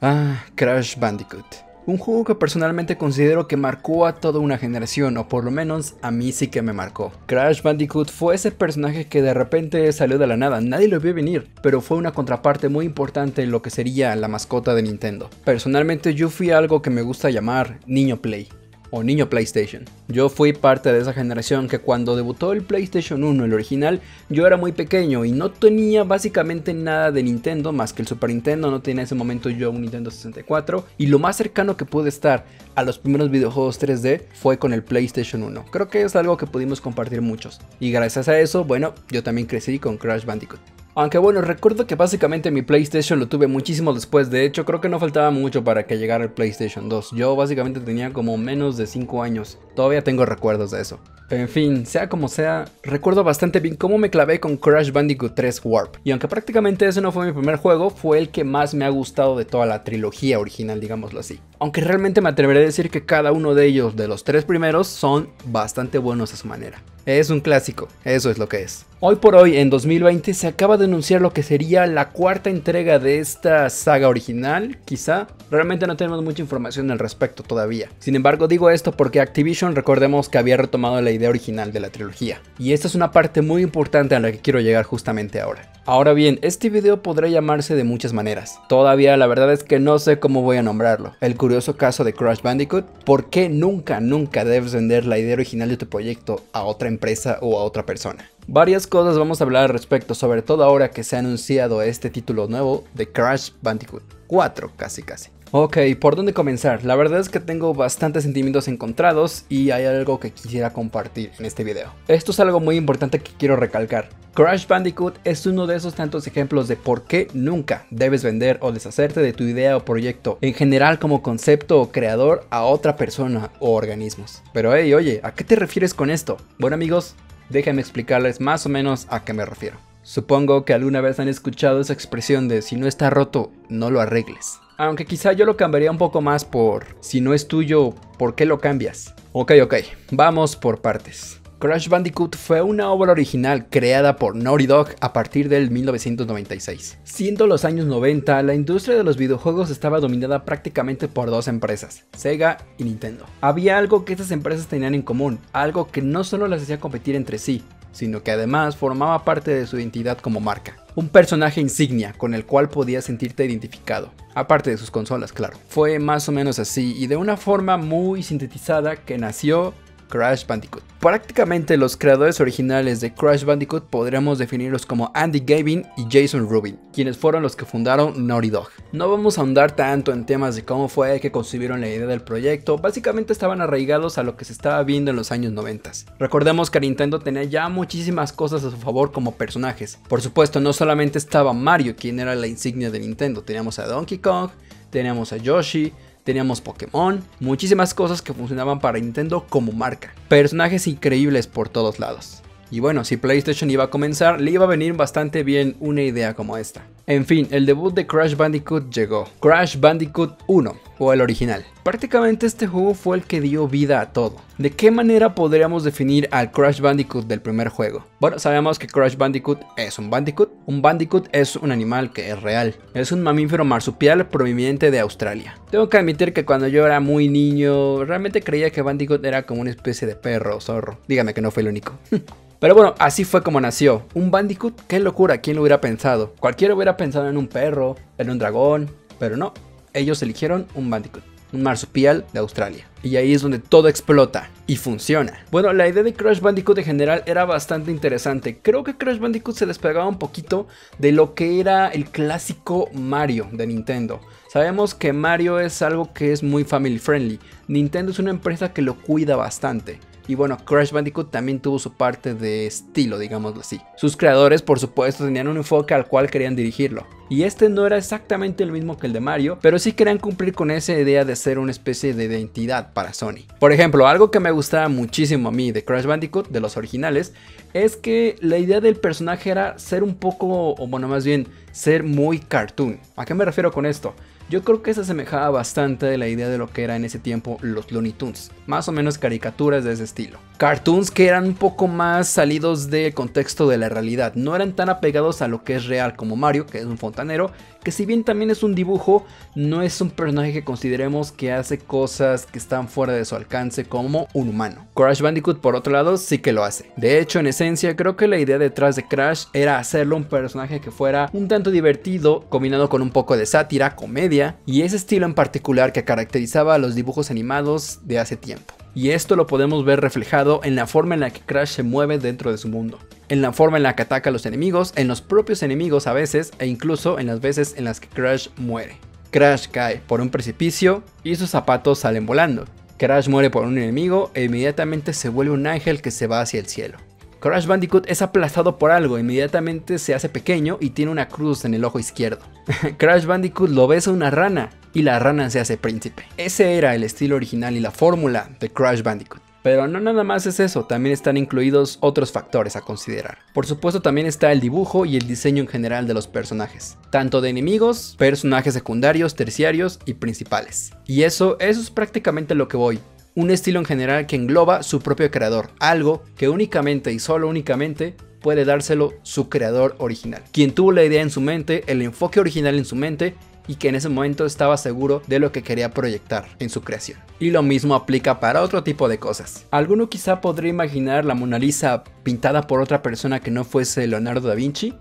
Ah, Crash Bandicoot. Un juego que personalmente considero que marcó a toda una generación, o por lo menos a mí sí que me marcó. Crash Bandicoot fue ese personaje que de repente salió de la nada, nadie lo vio venir, pero fue una contraparte muy importante en lo que sería la mascota de Nintendo. Personalmente yo fui algo que me gusta llamar niño play o niño PlayStation. Yo fui parte de esa generación que cuando debutó el PlayStation 1, el original, yo era muy pequeño y no tenía básicamente nada de Nintendo más que el Super Nintendo, no tenía en ese momento yo un Nintendo 64 y lo más cercano que pude estar a los primeros videojuegos 3D fue con el PlayStation 1. Creo que es algo que pudimos compartir muchos y gracias a eso, bueno, yo también crecí con Crash Bandicoot. Aunque bueno, recuerdo que básicamente mi PlayStation lo tuve muchísimo después. De hecho, creo que no faltaba mucho para que llegara el PlayStation 2. Yo básicamente tenía como menos de 5 años. Todavía tengo recuerdos de eso. En fin, sea como sea, recuerdo bastante bien cómo me clavé con Crash Bandicoot 3 Warp. Y aunque prácticamente ese no fue mi primer juego, fue el que más me ha gustado de toda la trilogía original, digámoslo así. Aunque realmente me atreveré a decir que cada uno de ellos, de los tres primeros, son bastante buenos a su manera. Es un clásico, eso es lo que es. Hoy por hoy, en 2020, se acaba de anunciar lo que sería la cuarta entrega de esta saga original, quizá. Realmente no tenemos mucha información al respecto todavía. Sin embargo, digo esto porque Activision recordemos que había retomado la idea original de la trilogía. Y esta es una parte muy importante a la que quiero llegar justamente ahora. Ahora bien, este video podrá llamarse de muchas maneras. Todavía la verdad es que no sé cómo voy a nombrarlo. El curioso caso de Crash Bandicoot, ¿por qué nunca, nunca debes vender la idea original de tu proyecto a otra empresa o a otra persona? Varias cosas vamos a hablar al respecto, sobre todo ahora que se ha anunciado este título nuevo de Crash Bandicoot 4, casi casi. Ok, ¿por dónde comenzar? La verdad es que tengo bastantes sentimientos encontrados y hay algo que quisiera compartir en este video. Esto es algo muy importante que quiero recalcar. Crash Bandicoot es uno de esos tantos ejemplos de por qué nunca debes vender o deshacerte de tu idea o proyecto, en general como concepto o creador, a otra persona o organismos. Pero hey, oye, ¿a qué te refieres con esto? Bueno amigos, déjenme explicarles más o menos a qué me refiero. Supongo que alguna vez han escuchado esa expresión de si no está roto, no lo arregles. Aunque quizá yo lo cambiaría un poco más por si no es tuyo, ¿por qué lo cambias? Ok, ok, vamos por partes. Crash Bandicoot fue una obra original creada por Naughty Dog a partir del 1996. Siendo los años 90, la industria de los videojuegos estaba dominada prácticamente por dos empresas, Sega y Nintendo. Había algo que estas empresas tenían en común, algo que no solo las hacía competir entre sí, sino que además formaba parte de su identidad como marca. Un personaje insignia con el cual podías sentirte identificado, aparte de sus consolas, claro. Fue más o menos así y de una forma muy sintetizada que nació Crash Bandicoot. Prácticamente los creadores originales de Crash Bandicoot podríamos definirlos como Andy Gavin y Jason Rubin, quienes fueron los que fundaron Naughty Dog. No vamos a ahondar tanto en temas de cómo fue que concibieron la idea del proyecto, básicamente estaban arraigados a lo que se estaba viendo en los años 90. Recordemos que Nintendo tenía ya muchísimas cosas a su favor como personajes. Por supuesto, no solamente estaba Mario, quien era la insignia de Nintendo, teníamos a Donkey Kong, teníamos a Yoshi, teníamos Pokémon, muchísimas cosas que funcionaban para Nintendo como marca, personajes increíbles por todos lados. Y bueno, si PlayStation iba a comenzar, le iba a venir bastante bien una idea como esta. En fin, el debut de Crash Bandicoot llegó. Crash Bandicoot 1, o el original. Prácticamente este juego fue el que dio vida a todo. ¿De qué manera podríamos definir al Crash Bandicoot del primer juego? Bueno, sabemos que Crash Bandicoot es un Bandicoot. Un Bandicoot es un animal que es real. Es un mamífero marsupial proveniente de Australia. Tengo que admitir que cuando yo era muy niño, realmente creía que Bandicoot era como una especie de perro o zorro. Dígame que no fue el único. Pero bueno, así fue como nació. Un Bandicoot, qué locura, ¿quién lo hubiera pensado? Cualquiera hubiera pensado en un perro, en un dragón, pero no. Ellos eligieron un Bandicoot, un marsupial de Australia. Y ahí es donde todo explota y funciona. Bueno, la idea de Crash Bandicoot en general era bastante interesante. Creo que Crash Bandicoot se despegaba un poquito de lo que era el clásico Mario de Nintendo. Sabemos que Mario es algo que es muy family friendly. Nintendo es una empresa que lo cuida bastante. Y bueno, Crash Bandicoot también tuvo su parte de estilo, digámoslo así. Sus creadores, por supuesto, tenían un enfoque al cual querían dirigirlo. Y este no era exactamente el mismo que el de Mario, pero sí querían cumplir con esa idea de ser una especie de identidad para Sony. Por ejemplo, algo que me gustaba muchísimo a mí de Crash Bandicoot, de los originales, es que la idea del personaje era ser un poco, o bueno, más bien, ser muy cartoon. ¿A qué me refiero con esto? Yo creo que se asemejaba bastante de la idea de lo que era en ese tiempo los Looney Tunes, más o menos caricaturas de ese estilo. Cartoons que eran un poco más salidos del contexto de la realidad, no eran tan apegados a lo que es real como Mario, que es un fontanero, que si bien también es un dibujo, no es un personaje que consideremos que hace cosas que están fuera de su alcance como un humano. Crash Bandicoot por otro lado sí que lo hace. De hecho, en esencia creo que la idea detrás de Crash era hacerlo un personaje que fuera un tanto divertido, combinado con un poco de sátira, comedia, y ese estilo en particular que caracterizaba a los dibujos animados de hace tiempo. Y esto lo podemos ver reflejado en la forma en la que Crash se mueve dentro de su mundo en la forma en la que ataca a los enemigos, en los propios enemigos a veces e incluso en las veces en las que Crash muere. Crash cae por un precipicio y sus zapatos salen volando. Crash muere por un enemigo e inmediatamente se vuelve un ángel que se va hacia el cielo. Crash Bandicoot es aplastado por algo, inmediatamente se hace pequeño y tiene una cruz en el ojo izquierdo. Crash Bandicoot lo besa una rana y la rana se hace príncipe. Ese era el estilo original y la fórmula de Crash Bandicoot. Pero no nada más es eso, también están incluidos otros factores a considerar. Por supuesto también está el dibujo y el diseño en general de los personajes, tanto de enemigos, personajes secundarios, terciarios y principales. Y eso, eso es prácticamente lo que voy. Un estilo en general que engloba su propio creador, algo que únicamente y solo únicamente puede dárselo su creador original. Quien tuvo la idea en su mente, el enfoque original en su mente y que en ese momento estaba seguro de lo que quería proyectar en su creación. Y lo mismo aplica para otro tipo de cosas. Alguno quizá podría imaginar la Mona Lisa pintada por otra persona que no fuese Leonardo da Vinci.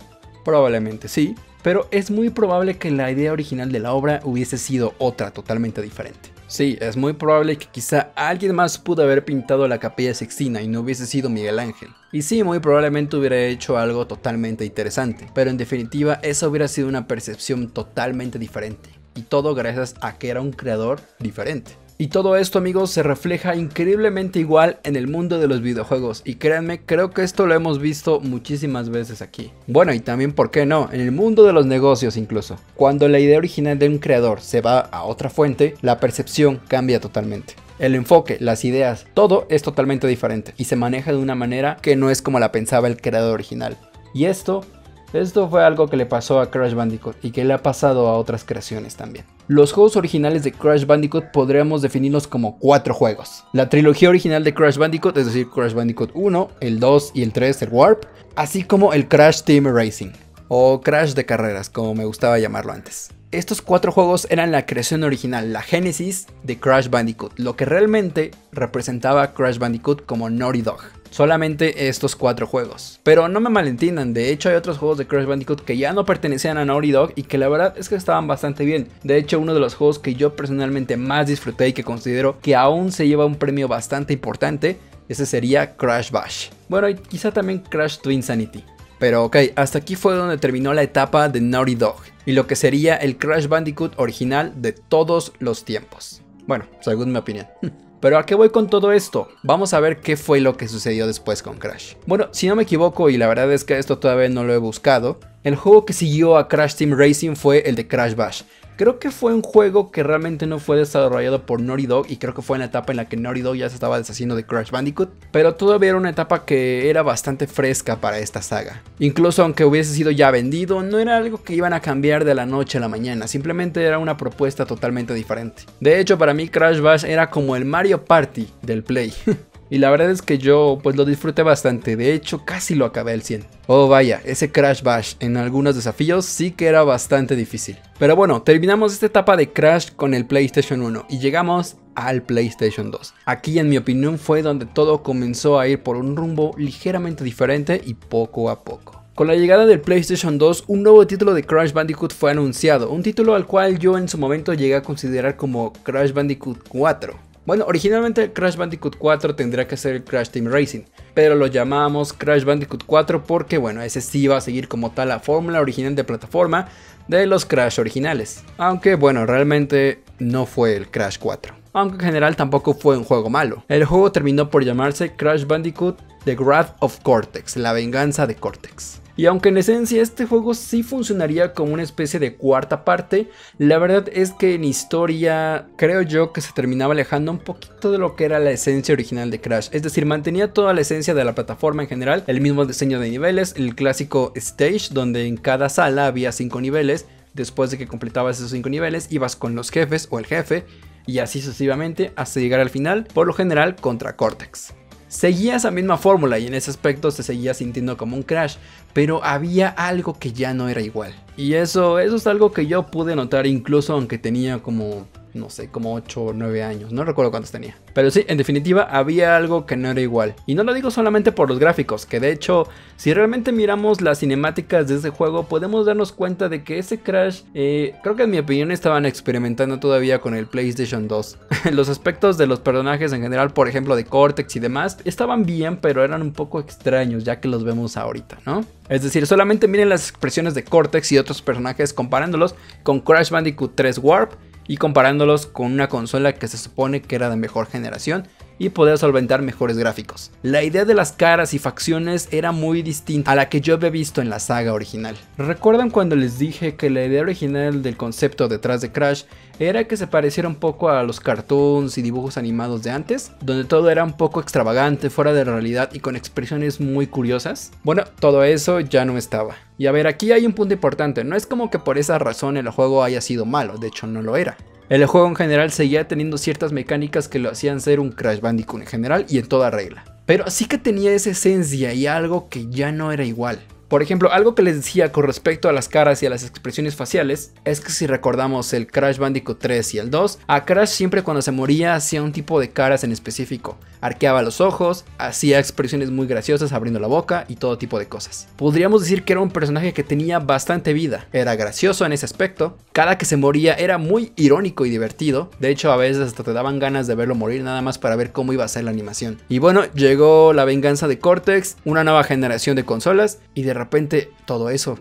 Probablemente sí, pero es muy probable que la idea original de la obra hubiese sido otra totalmente diferente. Sí, es muy probable que quizá alguien más pudo haber pintado la capilla Sixtina y no hubiese sido Miguel Ángel. Y sí, muy probablemente hubiera hecho algo totalmente interesante, pero en definitiva esa hubiera sido una percepción totalmente diferente. Y todo gracias a que era un creador diferente. Y todo esto amigos se refleja increíblemente igual en el mundo de los videojuegos y créanme, creo que esto lo hemos visto muchísimas veces aquí. Bueno y también, ¿por qué no? En el mundo de los negocios incluso. Cuando la idea original de un creador se va a otra fuente, la percepción cambia totalmente. El enfoque, las ideas, todo es totalmente diferente y se maneja de una manera que no es como la pensaba el creador original. Y esto esto fue algo que le pasó a Crash Bandicoot y que le ha pasado a otras creaciones también. Los juegos originales de Crash Bandicoot podríamos definirlos como cuatro juegos. La trilogía original de Crash Bandicoot, es decir, Crash Bandicoot 1, el 2 y el 3, el Warp, así como el Crash Team Racing, o Crash de carreras, como me gustaba llamarlo antes. Estos cuatro juegos eran la creación original, la génesis de Crash Bandicoot, lo que realmente representaba Crash Bandicoot como Naughty Dog solamente estos cuatro juegos. Pero no me malentiendan, de hecho hay otros juegos de Crash Bandicoot que ya no pertenecían a Naughty Dog y que la verdad es que estaban bastante bien. De hecho uno de los juegos que yo personalmente más disfruté y que considero que aún se lleva un premio bastante importante, ese sería Crash Bash. Bueno y quizá también Crash Twin Sanity. Pero ok, hasta aquí fue donde terminó la etapa de Naughty Dog y lo que sería el Crash Bandicoot original de todos los tiempos. Bueno, según mi opinión. Pero ¿a qué voy con todo esto? Vamos a ver qué fue lo que sucedió después con Crash. Bueno, si no me equivoco y la verdad es que esto todavía no lo he buscado, el juego que siguió a Crash Team Racing fue el de Crash Bash, Creo que fue un juego que realmente no fue desarrollado por Naughty Dog y creo que fue en la etapa en la que Naughty Dog ya se estaba deshaciendo de Crash Bandicoot, pero todavía era una etapa que era bastante fresca para esta saga. Incluso aunque hubiese sido ya vendido, no era algo que iban a cambiar de la noche a la mañana, simplemente era una propuesta totalmente diferente. De hecho, para mí Crash Bash era como el Mario Party del Play. Y la verdad es que yo pues lo disfruté bastante, de hecho casi lo acabé al 100. Oh vaya, ese Crash Bash en algunos desafíos sí que era bastante difícil. Pero bueno, terminamos esta etapa de Crash con el PlayStation 1 y llegamos al PlayStation 2. Aquí en mi opinión fue donde todo comenzó a ir por un rumbo ligeramente diferente y poco a poco. Con la llegada del PlayStation 2, un nuevo título de Crash Bandicoot fue anunciado, un título al cual yo en su momento llegué a considerar como Crash Bandicoot 4. Bueno, originalmente Crash Bandicoot 4 tendría que ser Crash Team Racing, pero lo llamamos Crash Bandicoot 4 porque, bueno, ese sí iba a seguir como tal la fórmula original de plataforma de los Crash originales. Aunque, bueno, realmente no fue el Crash 4. Aunque en general tampoco fue un juego malo. El juego terminó por llamarse Crash Bandicoot The Wrath of Cortex, la venganza de Cortex. Y aunque en esencia este juego sí funcionaría como una especie de cuarta parte, la verdad es que en historia creo yo que se terminaba alejando un poquito de lo que era la esencia original de Crash. Es decir, mantenía toda la esencia de la plataforma en general, el mismo diseño de niveles, el clásico stage donde en cada sala había 5 niveles. Después de que completabas esos 5 niveles, ibas con los jefes o el jefe y así sucesivamente hasta llegar al final, por lo general contra Cortex. Seguía esa misma fórmula y en ese aspecto se seguía sintiendo como un Crash, pero había algo que ya no era igual. Y eso, eso es algo que yo pude notar incluso aunque tenía como no sé, como 8 o 9 años, no recuerdo cuántos tenía. Pero sí, en definitiva, había algo que no era igual. Y no lo digo solamente por los gráficos, que de hecho, si realmente miramos las cinemáticas de ese juego, podemos darnos cuenta de que ese Crash, eh, creo que en mi opinión estaban experimentando todavía con el PlayStation 2. los aspectos de los personajes en general, por ejemplo, de Cortex y demás, estaban bien, pero eran un poco extraños, ya que los vemos ahorita, ¿no? Es decir, solamente miren las expresiones de Cortex y otros personajes comparándolos con Crash Bandicoot 3 Warp y comparándolos con una consola que se supone que era de mejor generación y poder solventar mejores gráficos. La idea de las caras y facciones era muy distinta a la que yo había visto en la saga original. ¿Recuerdan cuando les dije que la idea original del concepto detrás de Crash era que se pareciera un poco a los cartoons y dibujos animados de antes, donde todo era un poco extravagante, fuera de realidad y con expresiones muy curiosas? Bueno, todo eso ya no estaba. Y a ver, aquí hay un punto importante, no es como que por esa razón el juego haya sido malo, de hecho no lo era. El juego en general seguía teniendo ciertas mecánicas que lo hacían ser un Crash Bandicoot en general y en toda regla. Pero sí que tenía esa esencia y algo que ya no era igual. Por ejemplo, algo que les decía con respecto a las caras y a las expresiones faciales es que si recordamos el Crash Bandicoot 3 y el 2, a Crash siempre cuando se moría hacía un tipo de caras en específico. Arqueaba los ojos, hacía expresiones muy graciosas abriendo la boca y todo tipo de cosas. Podríamos decir que era un personaje que tenía bastante vida, era gracioso en ese aspecto, cada que se moría era muy irónico y divertido, de hecho a veces hasta te daban ganas de verlo morir nada más para ver cómo iba a ser la animación. Y bueno, llegó la venganza de Cortex, una nueva generación de consolas y de repente todo eso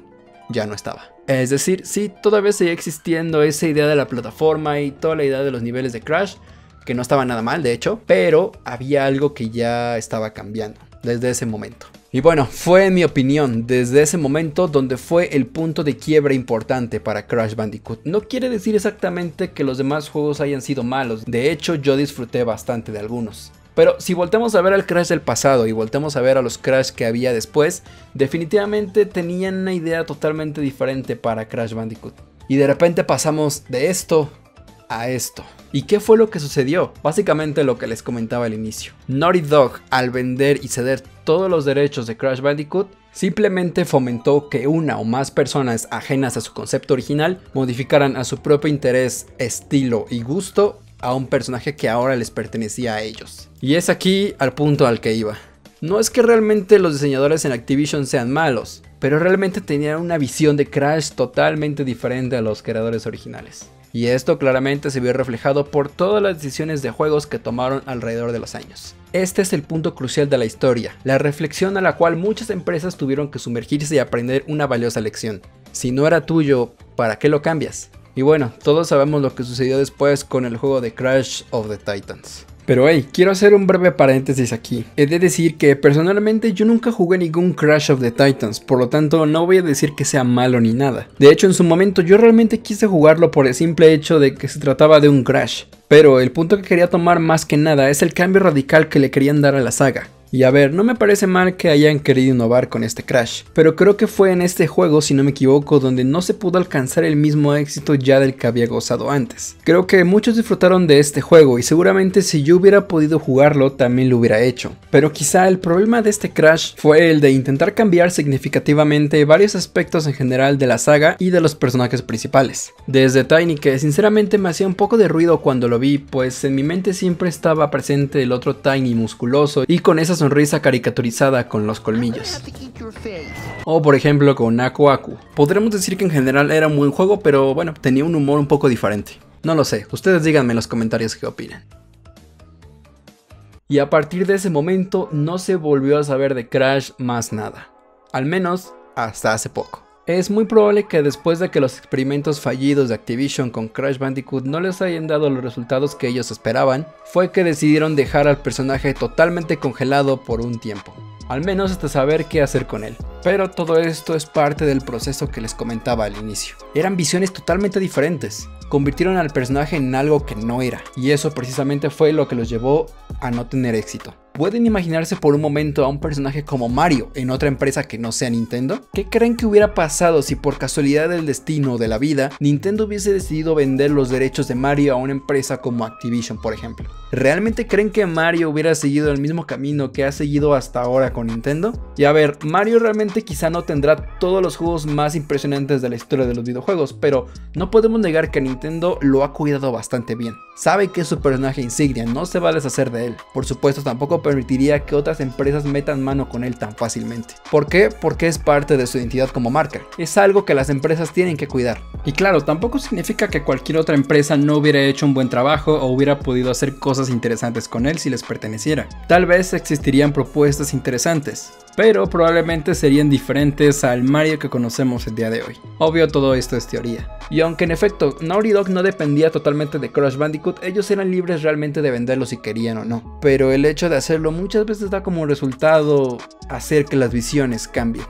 ya no estaba. Es decir, sí, todavía seguía existiendo esa idea de la plataforma y toda la idea de los niveles de Crash, que no estaba nada mal de hecho, pero había algo que ya estaba cambiando desde ese momento. Y bueno, fue en mi opinión desde ese momento donde fue el punto de quiebra importante para Crash Bandicoot. No quiere decir exactamente que los demás juegos hayan sido malos, de hecho yo disfruté bastante de algunos. Pero si voltemos a ver al Crash del pasado y voltemos a ver a los Crash que había después, definitivamente tenían una idea totalmente diferente para Crash Bandicoot. Y de repente pasamos de esto a esto. ¿Y qué fue lo que sucedió? Básicamente lo que les comentaba al inicio. Naughty Dog, al vender y ceder todos los derechos de Crash Bandicoot, simplemente fomentó que una o más personas ajenas a su concepto original modificaran a su propio interés, estilo y gusto a un personaje que ahora les pertenecía a ellos. Y es aquí al punto al que iba. No es que realmente los diseñadores en Activision sean malos, pero realmente tenían una visión de Crash totalmente diferente a los creadores originales. Y esto claramente se vio reflejado por todas las decisiones de juegos que tomaron alrededor de los años. Este es el punto crucial de la historia, la reflexión a la cual muchas empresas tuvieron que sumergirse y aprender una valiosa lección. Si no era tuyo, ¿para qué lo cambias? Y bueno, todos sabemos lo que sucedió después con el juego de Crash of the Titans. Pero hey, quiero hacer un breve paréntesis aquí. He de decir que personalmente yo nunca jugué ningún Crash of the Titans, por lo tanto no voy a decir que sea malo ni nada. De hecho, en su momento yo realmente quise jugarlo por el simple hecho de que se trataba de un Crash. Pero el punto que quería tomar más que nada es el cambio radical que le querían dar a la saga. Y a ver, no me parece mal que hayan querido innovar con este Crash, pero creo que fue en este juego, si no me equivoco, donde no se pudo alcanzar el mismo éxito ya del que había gozado antes. Creo que muchos disfrutaron de este juego y seguramente si yo hubiera podido jugarlo también lo hubiera hecho. Pero quizá el problema de este Crash fue el de intentar cambiar significativamente varios aspectos en general de la saga y de los personajes principales. Desde Tiny que sinceramente me hacía un poco de ruido cuando lo vi, pues en mi mente siempre estaba presente el otro Tiny musculoso y con esas sonrisa caricaturizada con los colmillos. O por ejemplo con Aku Aku. Podremos decir que en general era un buen juego, pero bueno, tenía un humor un poco diferente. No lo sé, ustedes díganme en los comentarios qué opinan. Y a partir de ese momento no se volvió a saber de Crash más nada. Al menos hasta hace poco. Es muy probable que después de que los experimentos fallidos de Activision con Crash Bandicoot no les hayan dado los resultados que ellos esperaban, fue que decidieron dejar al personaje totalmente congelado por un tiempo, al menos hasta saber qué hacer con él. Pero todo esto es parte del proceso que les comentaba al inicio. Eran visiones totalmente diferentes, convirtieron al personaje en algo que no era, y eso precisamente fue lo que los llevó a no tener éxito. ¿Pueden imaginarse por un momento a un personaje como Mario en otra empresa que no sea Nintendo? ¿Qué creen que hubiera pasado si por casualidad del destino o de la vida Nintendo hubiese decidido vender los derechos de Mario a una empresa como Activision, por ejemplo? ¿Realmente creen que Mario hubiera seguido el mismo camino que ha seguido hasta ahora con Nintendo? Y a ver, Mario realmente quizá no tendrá todos los juegos más impresionantes de la historia de los videojuegos, pero no podemos negar que Nintendo lo ha cuidado bastante bien. Sabe que es su personaje insignia, no se va a deshacer de él. Por supuesto, tampoco permitiría que otras empresas metan mano con él tan fácilmente. ¿Por qué? Porque es parte de su identidad como marca. Es algo que las empresas tienen que cuidar. Y claro, tampoco significa que cualquier otra empresa no hubiera hecho un buen trabajo o hubiera podido hacer cosas interesantes con él si les perteneciera. Tal vez existirían propuestas interesantes, pero probablemente serían diferentes al Mario que conocemos el día de hoy. Obvio todo esto es teoría. Y aunque en efecto Naughty Dog no dependía totalmente de Crash Bandicoot, ellos eran libres realmente de venderlo si querían o no. Pero el hecho de hacerlo muchas veces da como resultado hacer que las visiones cambien.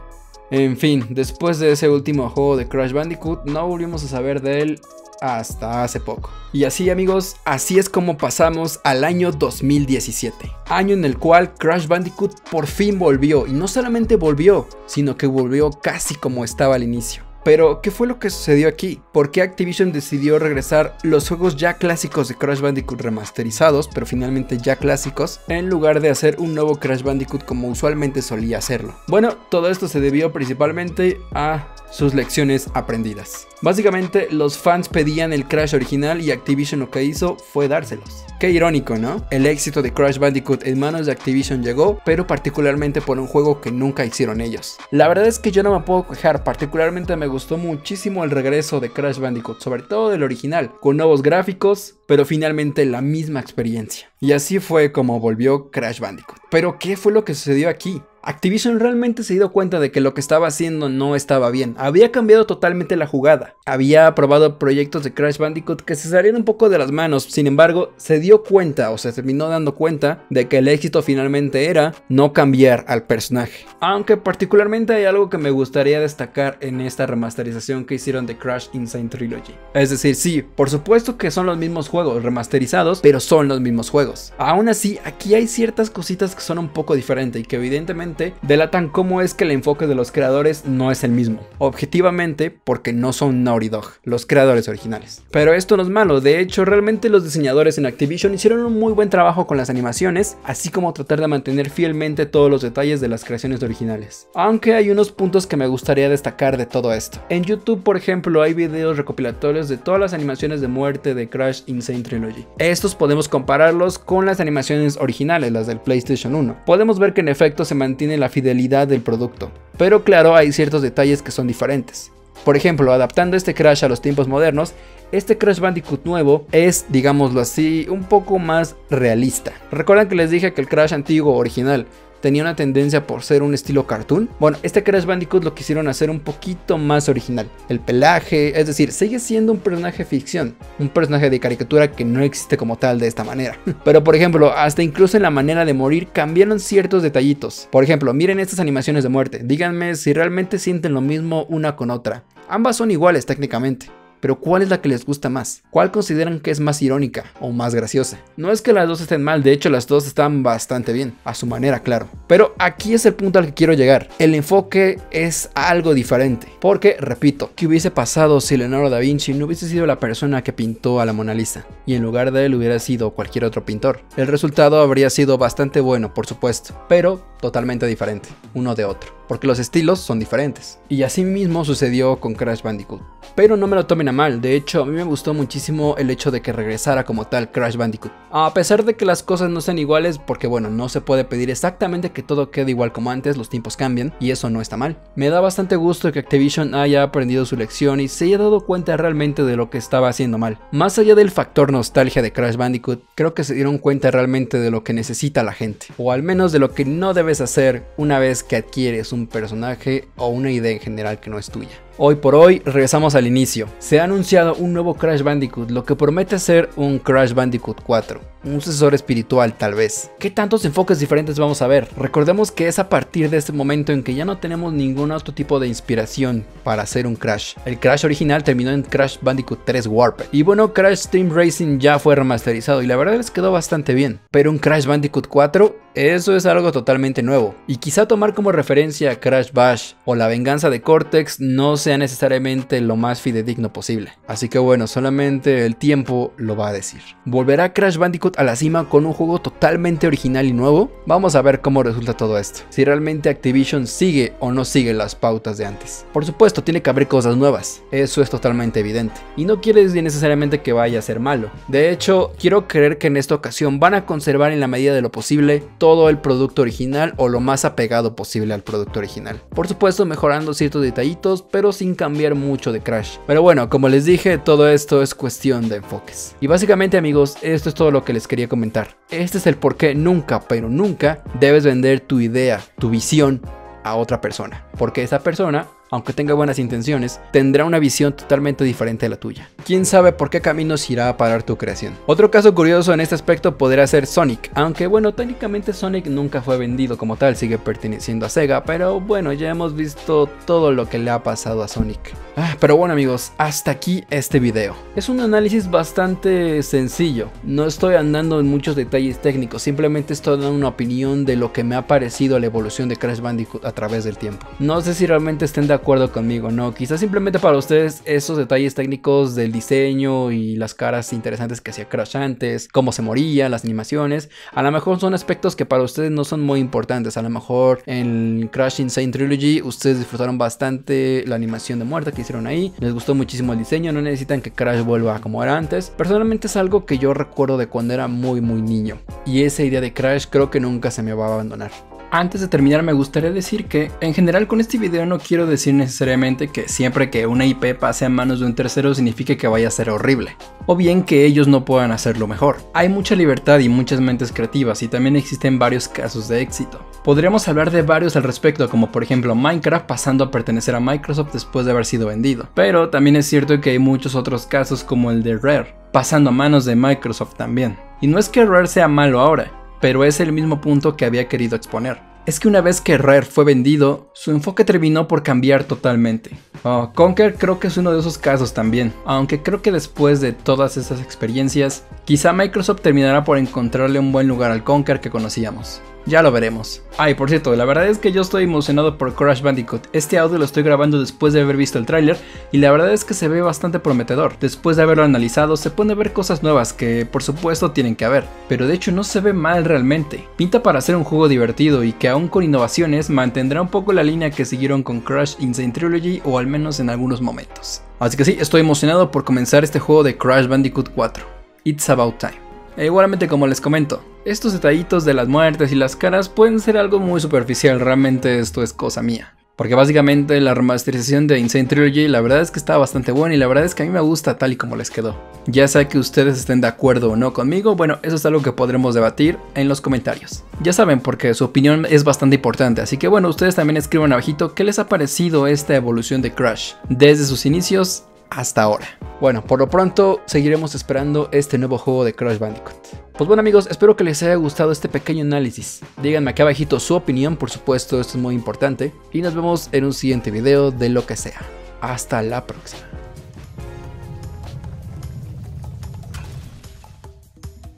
En fin, después de ese último juego de Crash Bandicoot, no volvimos a saber de él hasta hace poco. Y así amigos, así es como pasamos al año 2017, año en el cual Crash Bandicoot por fin volvió, y no solamente volvió, sino que volvió casi como estaba al inicio. Pero, ¿qué fue lo que sucedió aquí? ¿Por qué Activision decidió regresar los juegos ya clásicos de Crash Bandicoot remasterizados, pero finalmente ya clásicos, en lugar de hacer un nuevo Crash Bandicoot como usualmente solía hacerlo? Bueno, todo esto se debió principalmente a sus lecciones aprendidas. Básicamente, los fans pedían el Crash original y Activision lo que hizo fue dárselos. Qué irónico, ¿no? El éxito de Crash Bandicoot en manos de Activision llegó, pero particularmente por un juego que nunca hicieron ellos. La verdad es que yo no me puedo quejar, particularmente me gustó muchísimo el regreso de Crash Bandicoot, sobre todo del original, con nuevos gráficos, pero finalmente la misma experiencia. Y así fue como volvió Crash Bandicoot. Pero ¿qué fue lo que sucedió aquí? Activision realmente se dio cuenta de que lo que estaba haciendo no estaba bien. Había cambiado totalmente la jugada. Había aprobado proyectos de Crash Bandicoot que se salían un poco de las manos. Sin embargo, se dio cuenta o se terminó dando cuenta de que el éxito finalmente era no cambiar al personaje. Aunque particularmente hay algo que me gustaría destacar en esta remasterización que hicieron de Crash Insane Trilogy. Es decir, sí, por supuesto que son los mismos juegos remasterizados, pero son los mismos juegos. Aún así, aquí hay ciertas cositas que son un poco diferentes y que evidentemente delatan cómo es que el enfoque de los creadores no es el mismo. Objetivamente, porque no son Naughty Dog, los creadores originales. Pero esto no es malo, de hecho realmente los diseñadores en Activision hicieron un muy buen trabajo con las animaciones, así como tratar de mantener fielmente todos los detalles de las creaciones originales. Aunque hay unos puntos que me gustaría destacar de todo esto. En YouTube, por ejemplo, hay videos recopilatorios de todas las animaciones de muerte de Crash Insane Trilogy. Estos podemos compararlos con las animaciones originales, las del PlayStation 1. Podemos ver que en efecto se mantiene la fidelidad del producto. Pero claro, hay ciertos detalles que son diferentes. Por ejemplo, adaptando este Crash a los tiempos modernos, este Crash Bandicoot nuevo es, digámoslo así, un poco más realista. Recuerdan que les dije que el Crash antiguo original tenía una tendencia por ser un estilo cartoon. Bueno, este Crash Bandicoot lo quisieron hacer un poquito más original. El pelaje, es decir, sigue siendo un personaje ficción, un personaje de caricatura que no existe como tal de esta manera. Pero por ejemplo, hasta incluso en la manera de morir cambiaron ciertos detallitos. Por ejemplo, miren estas animaciones de muerte. Díganme si realmente sienten lo mismo una con otra. Ambas son iguales técnicamente pero ¿cuál es la que les gusta más? ¿Cuál consideran que es más irónica o más graciosa? No es que las dos estén mal, de hecho las dos están bastante bien, a su manera, claro. Pero aquí es el punto al que quiero llegar. El enfoque es algo diferente, porque, repito, ¿qué hubiese pasado si Leonardo da Vinci no hubiese sido la persona que pintó a la Mona Lisa y en lugar de él hubiera sido cualquier otro pintor? El resultado habría sido bastante bueno, por supuesto, pero totalmente diferente, uno de otro, porque los estilos son diferentes. Y así mismo sucedió con Crash Bandicoot. Pero no me lo tomen a mal, de hecho a mí me gustó muchísimo el hecho de que regresara como tal Crash Bandicoot. A pesar de que las cosas no sean iguales, porque bueno, no se puede pedir exactamente que todo quede igual como antes, los tiempos cambian y eso no está mal. Me da bastante gusto que Activision haya aprendido su lección y se haya dado cuenta realmente de lo que estaba haciendo mal. Más allá del factor nostalgia de Crash Bandicoot, creo que se dieron cuenta realmente de lo que necesita la gente, o al menos de lo que no debes hacer una vez que adquieres un personaje o una idea en general que no es tuya. Hoy por hoy regresamos al inicio. Se ha anunciado un nuevo Crash Bandicoot, lo que promete ser un Crash Bandicoot 4, un sucesor espiritual tal vez. ¿Qué tantos enfoques diferentes vamos a ver? Recordemos que es a partir de este momento en que ya no tenemos ningún otro tipo de inspiración para hacer un Crash. El Crash original terminó en Crash Bandicoot 3 Warp. Y bueno, Crash Team Racing ya fue remasterizado y la verdad les quedó bastante bien. Pero un Crash Bandicoot 4, eso es algo totalmente nuevo. Y quizá tomar como referencia Crash Bash o la venganza de Cortex no sea necesariamente lo más fidedigno posible. Así que bueno, solamente el tiempo lo va a decir. ¿Volverá Crash Bandicoot a la cima con un juego totalmente original y nuevo? Vamos a ver cómo resulta todo esto. Si realmente Activision sigue o no sigue las pautas de antes. Por supuesto, tiene que haber cosas nuevas. Eso es totalmente evidente. Y no quiere decir necesariamente que vaya a ser malo. De hecho, quiero creer que en esta ocasión van a conservar en la medida de lo posible todo el producto original o lo más apegado posible al producto original. Por supuesto, mejorando ciertos detallitos, pero sin cambiar mucho de Crash. Pero bueno, como les dije, todo esto es cuestión de enfoques. Y básicamente amigos, esto es todo lo que les quería comentar. Este es el por qué nunca, pero nunca debes vender tu idea, tu visión a otra persona. Porque esa persona aunque tenga buenas intenciones, tendrá una visión totalmente diferente a la tuya. Quién sabe por qué caminos irá a parar tu creación. Otro caso curioso en este aspecto podría ser Sonic, aunque bueno, técnicamente Sonic nunca fue vendido como tal, sigue perteneciendo a Sega, pero bueno, ya hemos visto todo lo que le ha pasado a Sonic. Ah, pero bueno amigos, hasta aquí este video. Es un análisis bastante sencillo, no estoy andando en muchos detalles técnicos, simplemente estoy dando una opinión de lo que me ha parecido la evolución de Crash Bandicoot a través del tiempo. No sé si realmente estén de acuerdo conmigo, no, quizás simplemente para ustedes esos detalles técnicos del diseño y las caras interesantes que hacía Crash antes, cómo se moría, las animaciones, a lo mejor son aspectos que para ustedes no son muy importantes, a lo mejor en Crash Insane Trilogy ustedes disfrutaron bastante la animación de muerte que hicieron ahí. Les gustó muchísimo el diseño, no necesitan que Crash vuelva como era antes. Personalmente es algo que yo recuerdo de cuando era muy muy niño. Y esa idea de Crash creo que nunca se me va a abandonar. Antes de terminar me gustaría decir que en general con este video no quiero decir necesariamente que siempre que una IP pase a manos de un tercero signifique que vaya a ser horrible, o bien que ellos no puedan hacerlo mejor. Hay mucha libertad y muchas mentes creativas y también existen varios casos de éxito. Podríamos hablar de varios al respecto como por ejemplo Minecraft pasando a pertenecer a Microsoft después de haber sido vendido, pero también es cierto que hay muchos otros casos como el de Rare, pasando a manos de Microsoft también. Y no es que Rare sea malo ahora, pero es el mismo punto que había querido exponer. Es que una vez que Rare fue vendido, su enfoque terminó por cambiar totalmente. Oh, Conker creo que es uno de esos casos también, aunque creo que después de todas esas experiencias, quizá Microsoft terminará por encontrarle un buen lugar al Conker que conocíamos. Ya lo veremos. Ay, por cierto, la verdad es que yo estoy emocionado por Crash Bandicoot. Este audio lo estoy grabando después de haber visto el tráiler y la verdad es que se ve bastante prometedor. Después de haberlo analizado se pueden ver cosas nuevas que por supuesto tienen que haber, pero de hecho no se ve mal realmente. Pinta para ser un juego divertido y que aún con innovaciones mantendrá un poco la línea que siguieron con Crash Insane Trilogy o al menos en algunos momentos. Así que sí, estoy emocionado por comenzar este juego de Crash Bandicoot 4. It's about time. E igualmente como les comento, estos detallitos de las muertes y las caras pueden ser algo muy superficial, realmente esto es cosa mía. Porque básicamente la remasterización de Insane Trilogy la verdad es que está bastante buena y la verdad es que a mí me gusta tal y como les quedó. Ya sea que ustedes estén de acuerdo o no conmigo, bueno, eso es algo que podremos debatir en los comentarios. Ya saben, porque su opinión es bastante importante, así que bueno, ustedes también escriban abajito qué les ha parecido esta evolución de Crash desde sus inicios hasta ahora. Bueno, por lo pronto seguiremos esperando este nuevo juego de Crash Bandicoot. Pues bueno amigos, espero que les haya gustado este pequeño análisis. Díganme aquí abajito su opinión, por supuesto, esto es muy importante. Y nos vemos en un siguiente video de lo que sea. Hasta la próxima.